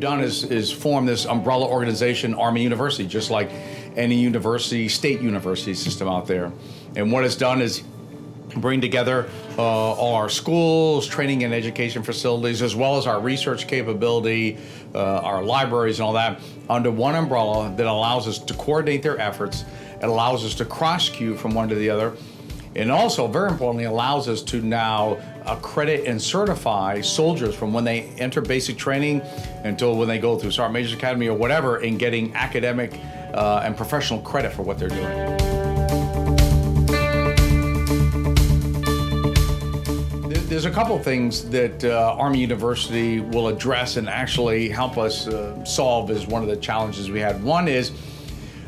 done is, is form this umbrella organization, Army University, just like any university, state university system out there. And what it's done is bring together uh, all our schools, training and education facilities, as well as our research capability, uh, our libraries, and all that under one umbrella that allows us to coordinate their efforts. It allows us to cross cue from one to the other. And also, very importantly, allows us to now accredit and certify soldiers from when they enter basic training until when they go through Sergeant Major's Academy or whatever in getting academic uh, and professional credit for what they're doing. There's a couple things that uh, Army University will address and actually help us uh, solve as one of the challenges we had. One is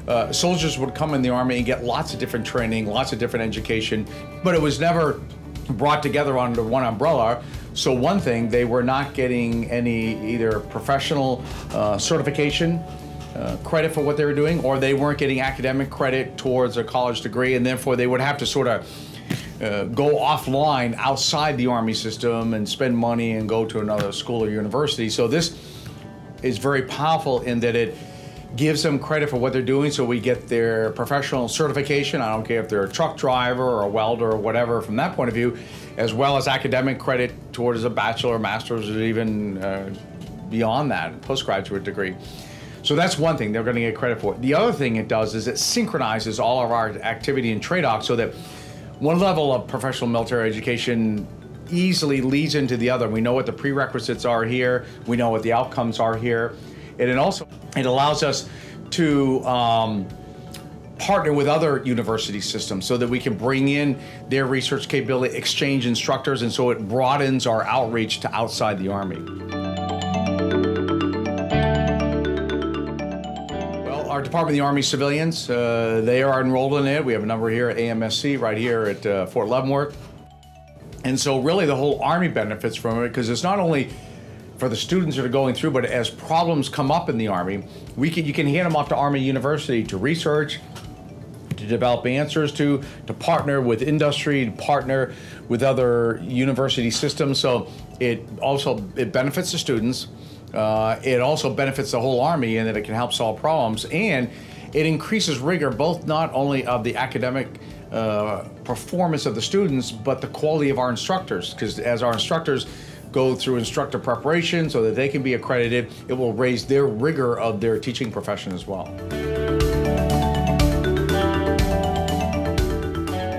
uh, soldiers would come in the Army and get lots of different training, lots of different education, but it was never brought together under one umbrella. So one thing, they were not getting any either professional uh, certification uh, credit for what they were doing, or they weren't getting academic credit towards a college degree, and therefore they would have to sort of uh, go offline outside the Army system and spend money and go to another school or university. So this is very powerful in that it gives them credit for what they're doing so we get their professional certification. I don't care if they're a truck driver or a welder or whatever from that point of view, as well as academic credit towards a bachelor, master's, or even uh, beyond that, postgraduate degree. So that's one thing they're going to get credit for. The other thing it does is it synchronizes all of our activity in TRADOC so that one level of professional military education easily leads into the other. We know what the prerequisites are here. We know what the outcomes are here. And it also it allows us to um, partner with other university systems so that we can bring in their research capability, exchange instructors, and so it broadens our outreach to outside the Army. Well, Our Department of the Army civilians, uh, they are enrolled in it. We have a number here at AMSC right here at uh, Fort Leavenworth. And so really the whole Army benefits from it because it's not only for the students that are going through, but as problems come up in the Army, we can, you can hand them off to Army University to research, to develop answers to, to partner with industry, to partner with other university systems. So it also, it benefits the students. Uh, it also benefits the whole Army in that it can help solve problems and it increases rigor both not only of the academic uh, performance of the students, but the quality of our instructors. Because as our instructors go through instructor preparation so that they can be accredited, it will raise their rigor of their teaching profession as well.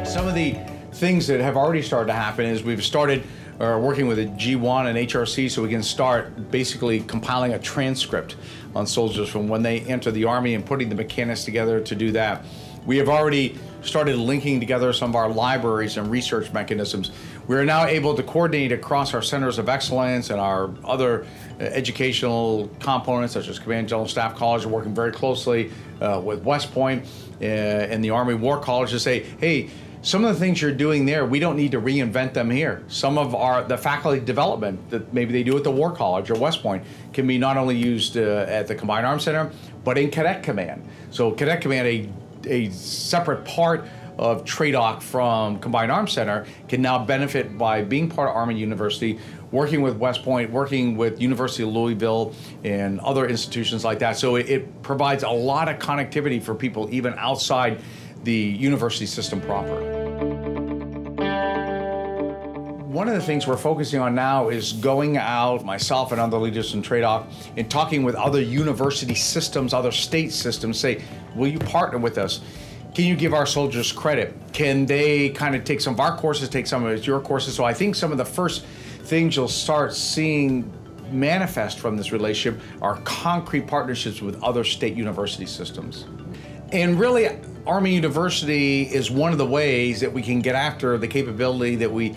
Some of the things that have already started to happen is we've started are working with a G1 and HRC so we can start basically compiling a transcript on soldiers from when they enter the Army and putting the mechanics together to do that. We have already started linking together some of our libraries and research mechanisms. We are now able to coordinate across our centers of excellence and our other uh, educational components such as Command General Staff College are working very closely uh, with West Point uh, and the Army War College to say, hey, some of the things you're doing there, we don't need to reinvent them here. Some of our the faculty development that maybe they do at the War College or West Point can be not only used uh, at the Combined Arms Center, but in Cadet Command. So Cadet Command, a, a separate part of TRADOC from Combined Arms Center, can now benefit by being part of Army University, working with West Point, working with University of Louisville and other institutions like that. So it, it provides a lot of connectivity for people even outside the university system proper. One of the things we're focusing on now is going out, myself and other leaders in TRADOC, and talking with other university systems, other state systems, say, will you partner with us? Can you give our soldiers credit? Can they kind of take some of our courses, take some of your courses? So I think some of the first things you'll start seeing manifest from this relationship are concrete partnerships with other state university systems. And really, Army University is one of the ways that we can get after the capability that we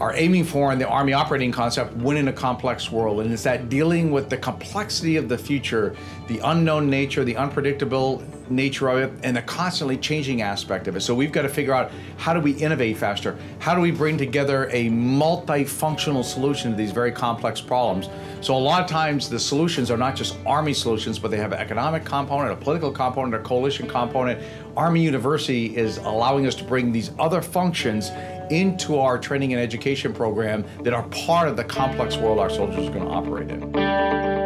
are aiming for in the Army operating concept, win in a complex world. And it's that dealing with the complexity of the future, the unknown nature, the unpredictable nature of it, and the constantly changing aspect of it. So we've got to figure out how do we innovate faster? How do we bring together a multifunctional solution to these very complex problems? So a lot of times the solutions are not just Army solutions, but they have an economic component, a political component, a coalition component. Army University is allowing us to bring these other functions into our training and education program that are part of the complex world our soldiers are going to operate in.